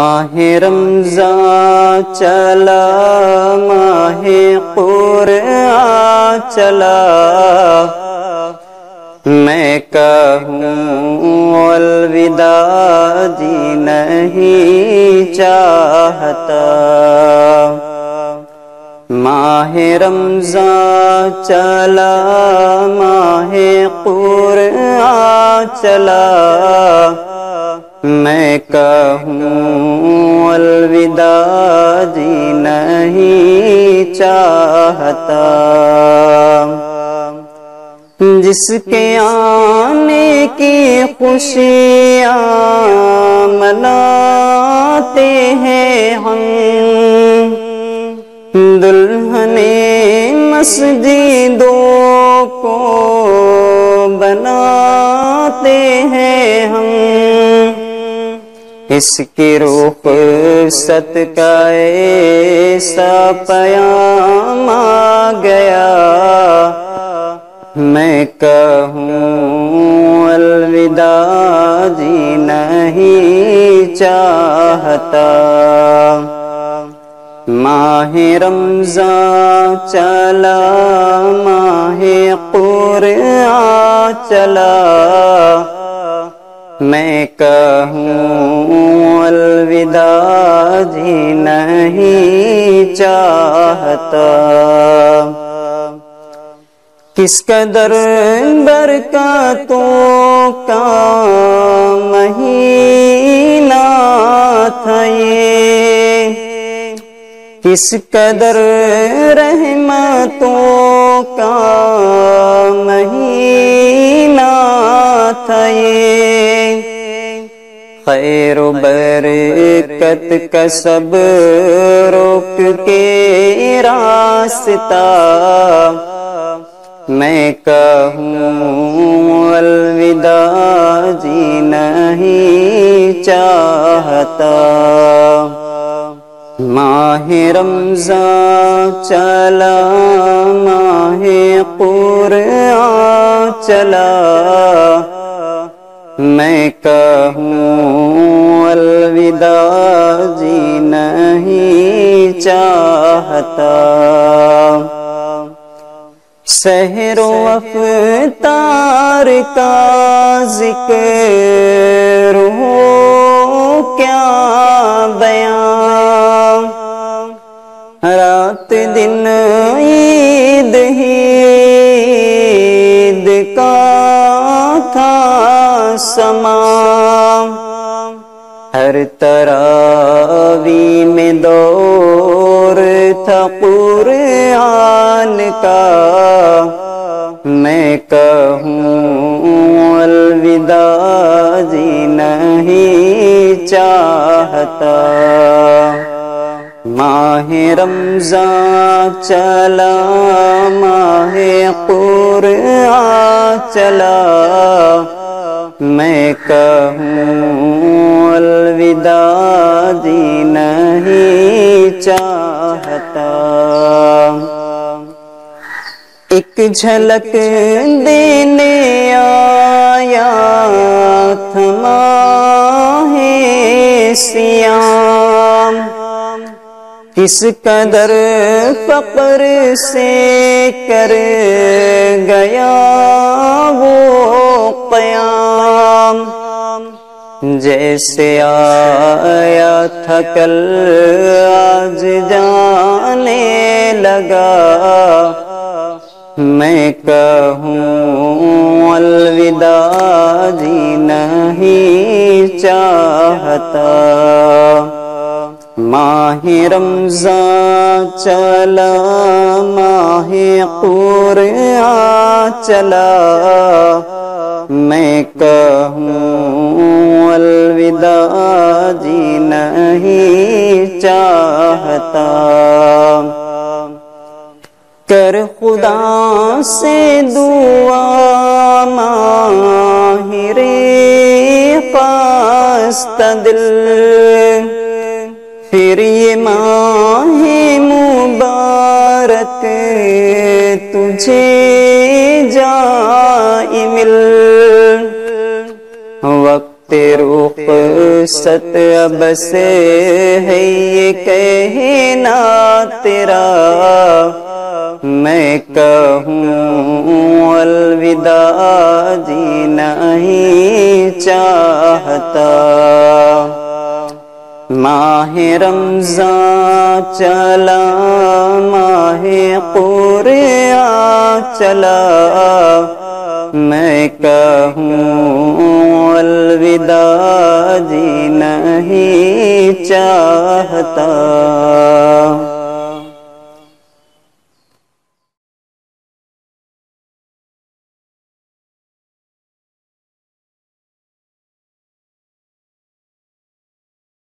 माहे रमजा चला, माहे कुरआ चला। मैं कहूँ, अलविदा जी नहीं चाहता। माहे रमजा चला, माहे कुरआ चला। मैं कहूँ, अलविदा जी नहीं चाहता। जिसके आने की खुशियाँ मनाते हैं हम। दुल्हने मस्जिदों को बनाते हैं इसकी रूप सत का ऐसा पयाम आ गया। मैं कहूँ, अलविदा जी नहीं चाहता। माहे रमजा चला, माहे चला। मैं कहूँ, अलविदा जी नहीं चाहता। किस कदर बरकतों का महीना था ये। किस कदर रहमतों का महीना था ये। खैर बरकत का सब रोक के रास्ता। मैं कहूँ, अलविदा जी नहीं चाहता। माहे रमजा चला, माहे कुरआ चला। मैं कहूँ अलविदा जी नहीं चाहता। सहरो अफ्तार का ज़िक्र हो क्या बयां? रात दिन ईद ही ईद का हर तरावी में दौर था कुरान का। मैं कहूँ, अलविदा जी नहीं चाहता। माहे रमजा चला, माहे कुरआ चला। मैं कहूँ अलविदा जी नहीं चाहता। एक झलक देने आया थमा है सियाम। किस कदर फकर से कर गया वो जैसे आया था कल आज जाने लगा। मैं कहूँ अलविदा जी नहीं चाहता। माहे रमजा चला, माहे कुरआ चला। मैं कहूँ, अलविदा जी नहीं चाहता। कर खुदा से दुआ माहिरे पास्त दिल फिर ये माहे मुबारक तुझे जाए मिल वक्त रुख सत अब से है ये कहना तेरा। मैं कहूँ अलविदा जी नहीं चाहता। माह रमजा चला माह कुरिया चला। मैं कहूँ अलविदा जी नहीं चाहता।